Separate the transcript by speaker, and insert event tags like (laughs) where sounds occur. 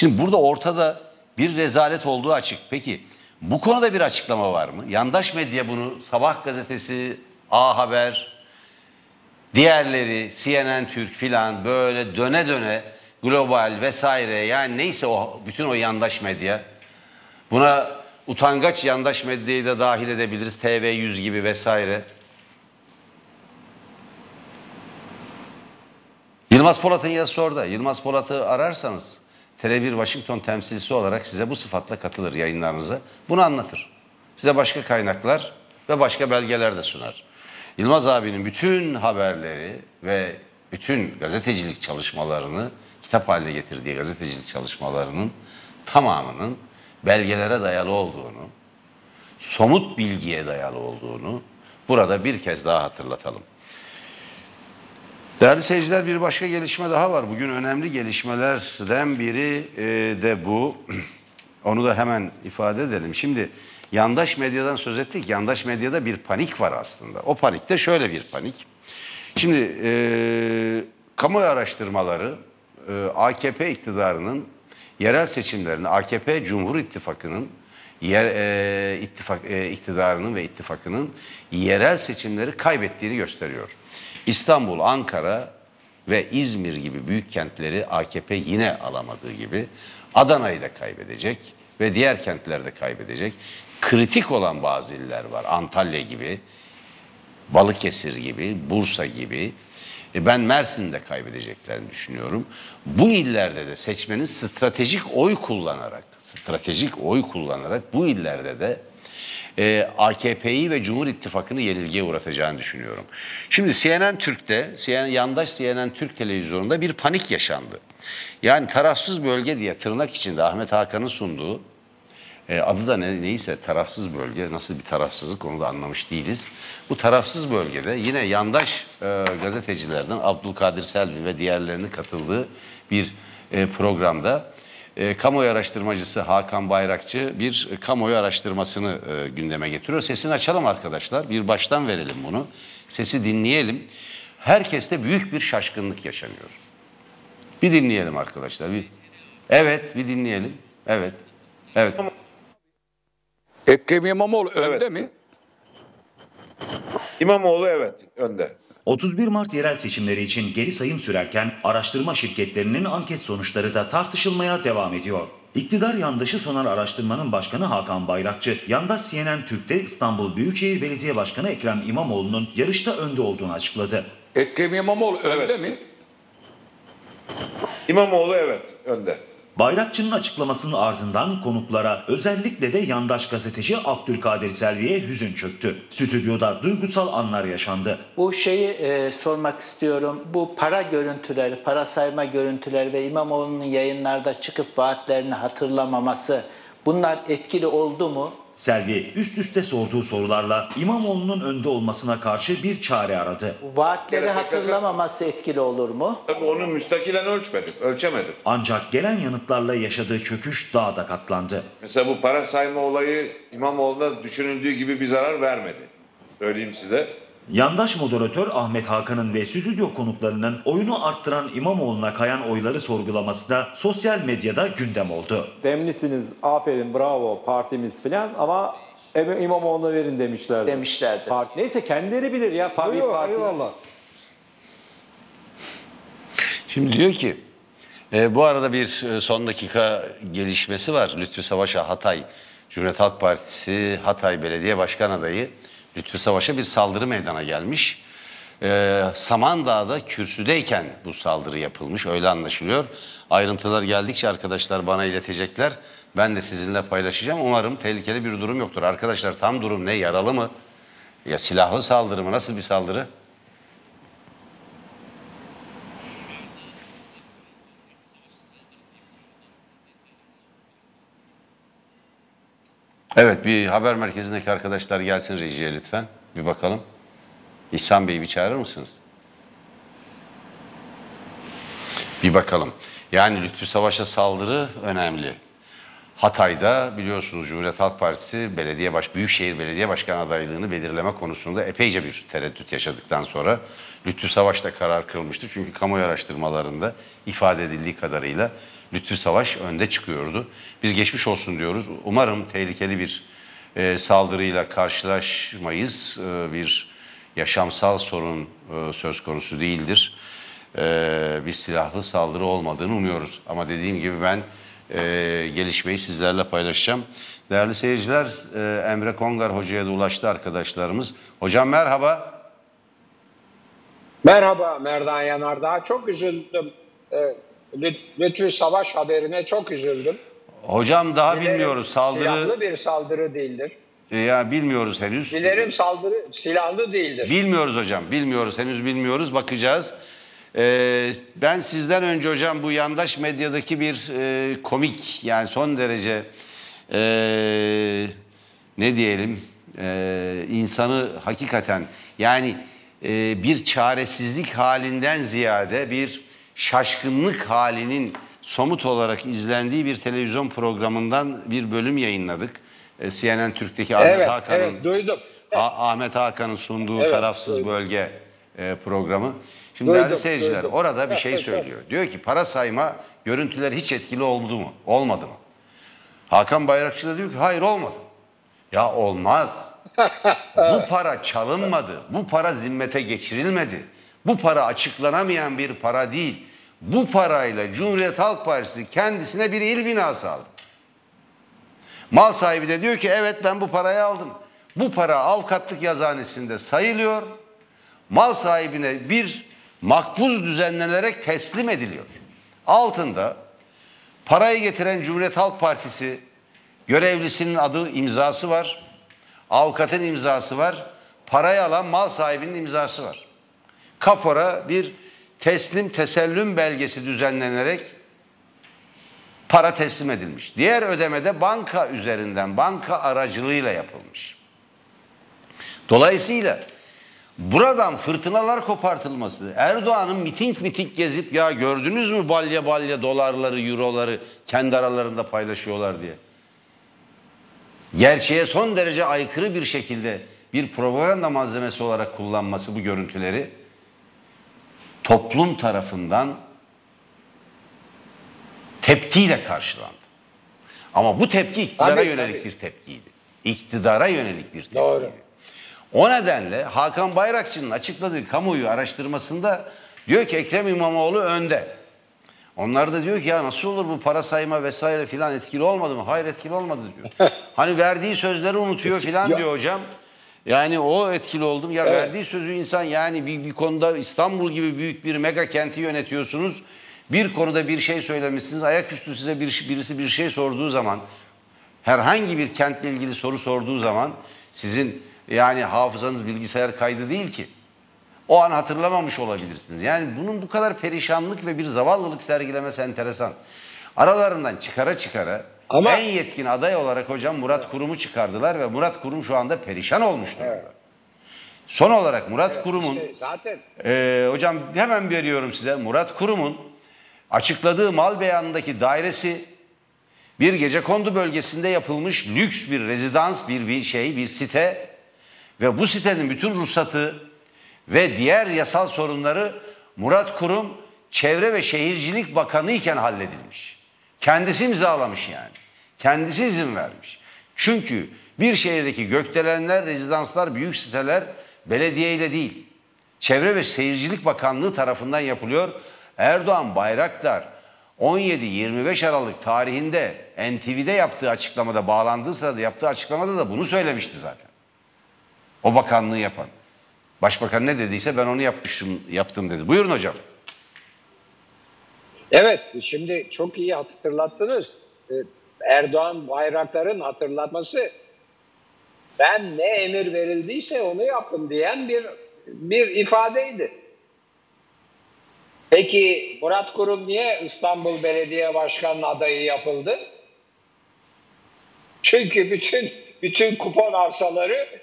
Speaker 1: Şimdi burada ortada bir rezalet olduğu açık. Peki bu konuda bir açıklama var mı? Yandaş medya bunu Sabah gazetesi, A Haber, diğerleri CNN Türk filan böyle döne döne global vesaire yani neyse o bütün o yandaş medya buna utangaç yandaş medyayı da dahil edebiliriz. TV100 gibi vesaire. Yılmaz Polat'ın yazısı orada. Yılmaz Polat'ı ararsanız Tele1 Washington temsilcisi olarak size bu sıfatla katılır yayınlarınıza. Bunu anlatır. Size başka kaynaklar ve başka belgeler de sunar. Yılmaz abinin bütün haberleri ve bütün gazetecilik çalışmalarını, kitap haline getirdiği gazetecilik çalışmalarının tamamının belgelere dayalı olduğunu, somut bilgiye dayalı olduğunu burada bir kez daha hatırlatalım. Değerli seyirciler bir başka gelişme daha var. Bugün önemli gelişmelerden biri e, de bu. (clears throat) Onu da hemen ifade edelim. Şimdi yandaş medyadan söz ettik. Yandaş medyada bir panik var aslında. O panik de şöyle bir panik. Şimdi e, kamuoyu araştırmaları e, AKP iktidarının yerel seçimlerini, AKP Cumhur İttifakı'nın yer, e, ittifak, e, iktidarının ve ittifakının yerel seçimleri kaybettiğini gösteriyor. İstanbul, Ankara ve İzmir gibi büyük kentleri AKP yine alamadığı gibi Adana'yı da kaybedecek ve diğer kentlerde kaybedecek. Kritik olan bazı iller var. Antalya gibi, Balıkesir gibi, Bursa gibi. E ben Mersin'de kaybedeceklerini düşünüyorum. Bu illerde de seçmenin stratejik oy kullanarak, stratejik oy kullanarak bu illerde de e, AKP'yi ve Cumhur İttifakı'nı yenilgiye uğratacağını düşünüyorum. Şimdi CNN Türk'te, CNN, yandaş CNN Türk televizyonunda bir panik yaşandı. Yani tarafsız bölge diye tırnak içinde Ahmet Hakan'ın sunduğu, e, adı da ne, neyse tarafsız bölge, nasıl bir tarafsızlık onu da anlamış değiliz. Bu tarafsız bölgede yine yandaş e, gazetecilerden Abdülkadir Selvi ve diğerlerinin katıldığı bir e, programda e, kamuoyu araştırmacısı Hakan Bayrakçı bir e, kamuoyu araştırmasını e, gündeme getiriyor. Sesini açalım arkadaşlar. Bir baştan verelim bunu. Sesi dinleyelim. Herkeste büyük bir şaşkınlık yaşanıyor. Bir dinleyelim arkadaşlar. Bir. Evet, bir dinleyelim. Evet. Evet.
Speaker 2: Ekrem İmamoğlu önde
Speaker 3: Evet.
Speaker 2: mi?
Speaker 3: İmamoğlu evet önde.
Speaker 4: 31 Mart yerel seçimleri için geri sayım sürerken araştırma şirketlerinin anket sonuçları da tartışılmaya devam ediyor. İktidar yandaşı Sonar Araştırma'nın başkanı Hakan Bayrakçı, yandaş CNN Türk'te İstanbul Büyükşehir Belediye Başkanı Ekrem İmamoğlu'nun yarışta önde olduğunu açıkladı.
Speaker 2: Ekrem İmamoğlu önde
Speaker 3: Evet.
Speaker 2: mi?
Speaker 3: İmamoğlu evet önde.
Speaker 4: Bayrakçı'nın açıklamasının ardından konuklara özellikle de yandaş gazeteci Abdülkadir Selvi'ye hüzün çöktü. Stüdyoda duygusal anlar yaşandı.
Speaker 5: Bu şeyi e, sormak istiyorum. Bu para görüntüleri, para sayma görüntüleri ve İmamoğlu'nun yayınlarda çıkıp vaatlerini hatırlamaması bunlar etkili oldu mu?
Speaker 4: Selvi üst üste sorduğu sorularla İmamoğlu'nun önde olmasına karşı bir çare aradı.
Speaker 5: Vaatleri hatırlamaması etkili olur mu?
Speaker 3: Tabii onu müstakilen ölçmedim, ölçemedim.
Speaker 4: Ancak gelen yanıtlarla yaşadığı çöküş daha da katlandı.
Speaker 3: Mesela bu para sayma olayı İmamoğlu'na düşünüldüğü gibi bir zarar vermedi. Söyleyeyim size.
Speaker 4: Yandaş moderatör Ahmet Hakan'ın ve stüdyo konuklarının oyunu arttıran İmamoğlu'na kayan oyları sorgulaması da sosyal medyada gündem oldu.
Speaker 6: Demlisiniz, aferin, bravo partimiz filan ama İmamoğlu'na verin demişlerdi.
Speaker 5: Demişlerdi.
Speaker 6: Parti, neyse kendileri bilir ya parti
Speaker 7: Yok,
Speaker 6: parti.
Speaker 7: eyvallah.
Speaker 1: Şimdi diyor ki e, bu arada bir e, son dakika gelişmesi var. Lütfü Savaş'a Hatay Cumhuriyet Halk Partisi Hatay Belediye Başkan adayı Lütfü Savaş'a bir saldırı meydana gelmiş. E, Samandağ'da kürsüdeyken bu saldırı yapılmış öyle anlaşılıyor. Ayrıntılar geldikçe arkadaşlar bana iletecekler. Ben de sizinle paylaşacağım. Umarım tehlikeli bir durum yoktur. Arkadaşlar tam durum ne? Yaralı mı? Ya silahlı saldırı mı? Nasıl bir saldırı? Evet bir haber merkezindeki arkadaşlar gelsin rejiye lütfen. Bir bakalım. İhsan Bey'i bir çağırır mısınız? Bir bakalım. Yani Lütfü Savaş'a saldırı önemli. Hatay'da biliyorsunuz Cumhuriyet Halk Partisi belediye baş Büyükşehir Belediye Başkan adaylığını belirleme konusunda epeyce bir tereddüt yaşadıktan sonra Lütfü Savaş da karar kılmıştı. Çünkü kamuoyu araştırmalarında ifade edildiği kadarıyla Lütfü Savaş önde çıkıyordu. Biz geçmiş olsun diyoruz. Umarım tehlikeli bir e, saldırıyla karşılaşmayız. E, bir yaşamsal sorun e, söz konusu değildir. E, bir silahlı saldırı olmadığını umuyoruz. Ama dediğim gibi ben e, gelişmeyi sizlerle paylaşacağım. Değerli seyirciler, e, Emre Kongar Hoca'ya da ulaştı arkadaşlarımız. Hocam merhaba.
Speaker 2: Merhaba Merdan Yanardağ. Çok üzüldüm. Lüt- Lütfü Savaş haberine çok üzüldüm.
Speaker 1: Hocam daha
Speaker 2: Dilerim
Speaker 1: bilmiyoruz saldırı
Speaker 2: Silahlı bir saldırı değildir.
Speaker 1: e, ya bilmiyoruz henüz.
Speaker 2: Dilerim saldırı silahlı değildir.
Speaker 1: Bilmiyoruz hocam, bilmiyoruz. Henüz bilmiyoruz, bakacağız. Ee, ben sizden önce hocam bu yandaş medyadaki bir e, komik, yani son derece e, ne diyelim, e, insanı hakikaten yani e, bir çaresizlik halinden ziyade bir şaşkınlık halinin somut olarak izlendiği bir televizyon programından bir bölüm yayınladık. E, CNN Türk'teki Ahmet
Speaker 2: evet,
Speaker 1: Hakan'ın
Speaker 2: evet duydum.
Speaker 1: Ahmet Hakan'ın sunduğu
Speaker 2: Evet,
Speaker 1: tarafsız
Speaker 2: duydum.
Speaker 1: bölge e, programı. Şimdi
Speaker 2: Duydum,
Speaker 1: değerli seyirciler
Speaker 2: duydum.
Speaker 1: orada bir şey söylüyor. Diyor ki para sayma görüntüler hiç etkili oldu mu? Olmadı mı? Hakan Bayrakçı da diyor ki hayır olmadı. Ya olmaz. (laughs) Bu para çalınmadı. Bu para zimmete geçirilmedi. Bu para açıklanamayan bir para değil. Bu parayla Cumhuriyet Halk Partisi kendisine bir il binası aldı. Mal sahibi de diyor ki evet ben bu parayı aldım. Bu para avukatlık yazhanesinde sayılıyor. Mal sahibine bir makbuz düzenlenerek teslim ediliyor. Altında parayı getiren Cumhuriyet Halk Partisi görevlisinin adı imzası var. Avukatın imzası var. Parayı alan mal sahibinin imzası var. Kapora bir teslim tesellüm belgesi düzenlenerek para teslim edilmiş. Diğer ödemede banka üzerinden, banka aracılığıyla yapılmış. Dolayısıyla buradan fırtınalar kopartılması, Erdoğan'ın miting miting gezip ya gördünüz mü balya balya dolarları, euroları kendi aralarında paylaşıyorlar diye. Gerçeğe son derece aykırı bir şekilde bir propaganda malzemesi olarak kullanması bu görüntüleri toplum tarafından tepkiyle karşılandı. Ama bu tepki iktidara
Speaker 2: Tabii,
Speaker 1: yönelik
Speaker 2: tabii.
Speaker 1: bir tepkiydi. İktidara yönelik bir tepkiydi.
Speaker 2: Doğru.
Speaker 1: O nedenle Hakan Bayrakçı'nın açıkladığı kamuoyu araştırmasında diyor ki Ekrem İmamoğlu önde. Onlar da diyor ki ya nasıl olur bu para sayma vesaire filan etkili olmadı mı? Hayır etkili olmadı diyor. (laughs) hani verdiği sözleri unutuyor filan diyor hocam. Yani o etkili oldum. Ya
Speaker 2: Evet.
Speaker 1: verdiği sözü insan yani bir, bir konuda İstanbul gibi büyük bir mega kenti yönetiyorsunuz. Bir konuda bir şey söylemişsiniz. Ayaküstü size bir, birisi bir şey sorduğu zaman herhangi bir kentle ilgili soru sorduğu zaman sizin yani hafızanız bilgisayar kaydı değil ki. O an hatırlamamış olabilirsiniz. Yani bunun bu kadar perişanlık ve bir zavallılık sergilemesi enteresan. Aralarından çıkara çıkara
Speaker 2: Ama-
Speaker 1: en yetkin aday olarak hocam Murat Kurum'u çıkardılar ve Murat Kurum şu anda perişan olmuş durumda. Son olarak Murat Kurum'un
Speaker 2: İşte zaten
Speaker 1: ee, hocam hemen veriyorum size. Murat Kurum'un açıkladığı mal beyanındaki dairesi bir gece kondu bölgesinde yapılmış lüks bir rezidans, bir, bir şey, bir site ve bu sitenin bütün ruhsatı ve diğer yasal sorunları Murat Kurum Çevre ve Şehircilik Bakanı iken halledilmiş. Kendisi imzalamış yani. Kendisi izin vermiş. Çünkü bir şehirdeki gökdelenler, rezidanslar, büyük siteler belediye ile değil, Çevre ve Şehircilik Bakanlığı tarafından yapılıyor. Erdoğan Bayraktar 17-25 Aralık tarihinde NTV'de yaptığı açıklamada bağlandığı sırada yaptığı açıklamada da bunu söylemişti zaten. O bakanlığı yapan. Başbakan ne dediyse ben onu yapmışım, yaptım dedi. Buyurun hocam.
Speaker 2: evet şimdi çok iyi hatırlattınız. Ee, Erdoğan Bayraktar'ın hatırlatması ben ne emir verildiyse onu yaptım diyen bir bir ifadeydi. Peki Murat Kurum niye İstanbul Belediye Başkanı adayı yapıldı? Çünkü bütün bütün kupon arsaları